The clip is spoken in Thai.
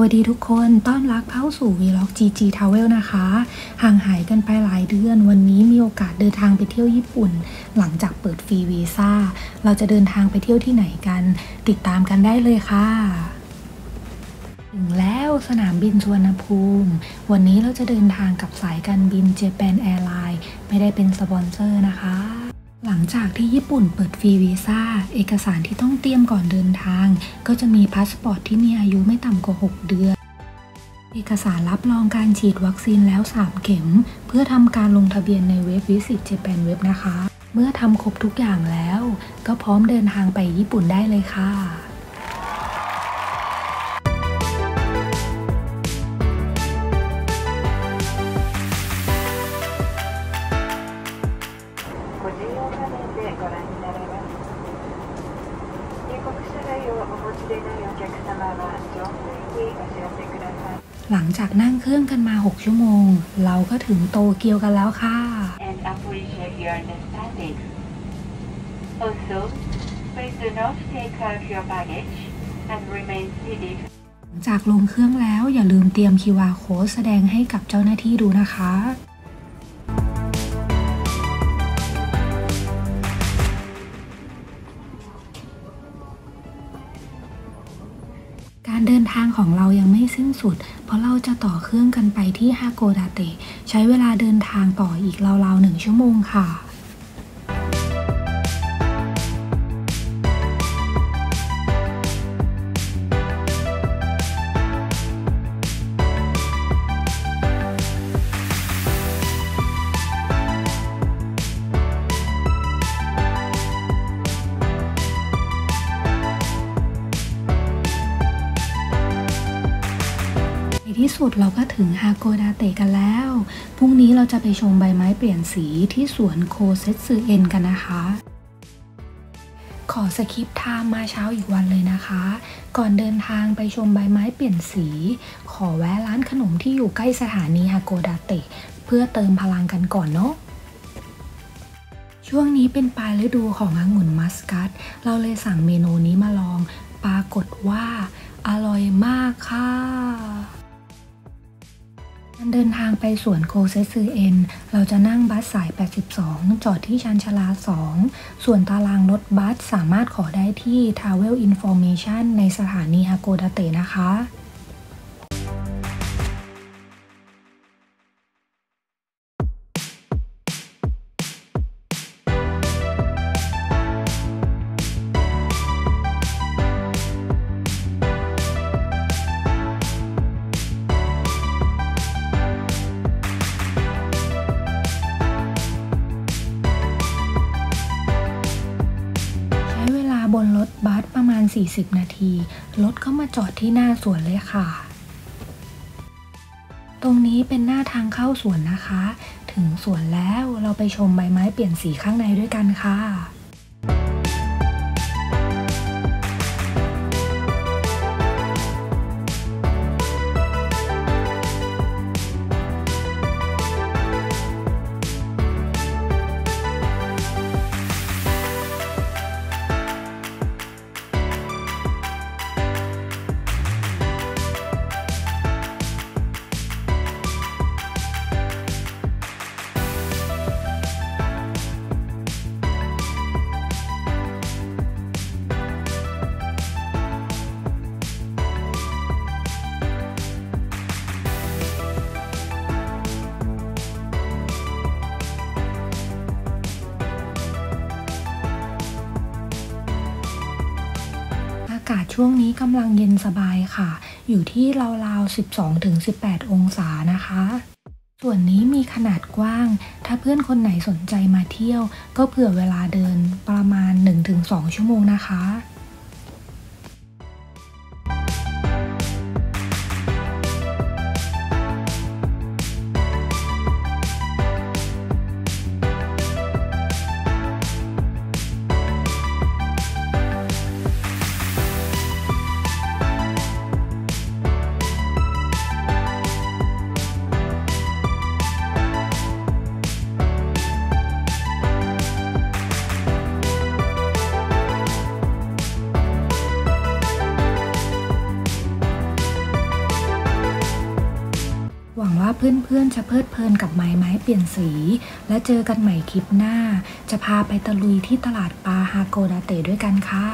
วัสดีทุกคนต้อนรับเข้าสู่ Vlog GG Travel นะคะ ห่างหายกันไปหลายเดือน วันนี้มีโอกาสเดินทางไปเที่ยวญี่ปุ่น หลังจากเปิดฟรีวีซ่า เราจะเดินทางไปเที่ยวที่ไหนกัน ติดตามกันได้เลยค่ะถึงแล้วสนามบินสุวรรณภูมิ วันนี้เราจะเดินทางกับสายการบิน Japan Airlines ไม่ได้เป็นสปอนเซอร์นะคะ หลังจากที่ญี่ปุ่นเปิดฟรีวีซ่า เอกสารที่ต้องเตรียมก่อนเดินทาง ก็จะมีพาสปอร์ตที่มีอายุไม่ต่ำกว่า 6 เดือน เอกสารรับรองการฉีดวัคซีนแล้ว 3 เข็ม เพื่อทำการลงทะเบียนในเว็บ Visit Japan Web นะคะ เมื่อทำครบทุกอย่างแล้ว ก็พร้อมเดินทางไปญี่ปุ่นได้เลยค่ะ หลังจากนั่งเครื่องกันมา 6 ชั่วโมง เราก็ถึงโตเกียวกันแล้วค่ะ and appreciate your understanding also please do not take out your baggage and remain seated หลังจากลงเครื่องแล้วอย่าลืมเตรียม QR code แสดงให้กับเจ้าหน้าที่ดูนะคะ เดินทางของเรายังไม่สิ้นสุด เพราะเราจะต่อเครื่องกันไปที่ฮาโกดาเตะใช้เวลาเดินทางต่ออีกราวๆหนึ่งชั่วโมงค่ะ สุดเราก็ถึงฮาโกดาเตะกันแล้ว พรุ่งนี้เราจะไปชมใบไม้เปลี่ยนสีที่สวนโคเซตซึเอ็นกันนะคะ ขอ skip time มาเช้าอีกวันเลยนะคะ ก่อนเดินทางไปชมใบไม้เปลี่ยนสี ขอแวะร้านขนมที่อยู่ใกล้สถานีฮาโกดาเตะเพื่อเติมพลังกันก่อนเนาะช่วงนี้เป็นปลายฤดูขององุ่นมัสแคท เราเลยสั่งเมนูนี้มาลอง ปรากฏว่า อร่อยมากค่ะ นทางไปสวนโคเซซือเอ็น เราจะนั่งบัสสาย 82 จอดที่ชันชาลา 2 ส่วนตารางรถบัสสามารถขอได้ที่ Travel Information ในสถานีฮาโกดาเตะนะคะ ณ 40 นาที รถก็มาจอดที่หน้าสวนเลยค่ะ ตรงนี้เป็นหน้าทางเข้าสวนนะคะ ถึงสวนแล้วเราไปชมใบไม้เปลี่ยนสีข้างในด้วยกันค่ะ ช่วงนี้กำลังเย็นสบายค่ะ อยู่ที่ราวๆ 12-18 องศานะคะ ส่วนนี้มีขนาดกว้าง ถ้าเพื่อนคนไหนสนใจมาเที่ยว ก็เผื่อเวลาเดินประมาณ 1-2 ชั่วโมงนะคะ หวังว่าเพื่อนๆจะเพลิดเพลินกับไม้ไม้เปลี่ยนสี และเจอกันใหม่คลิปหน้า จะพาไปตะลุยที่ตลาดปลาฮาโกดาเตด้วยกันค่ะ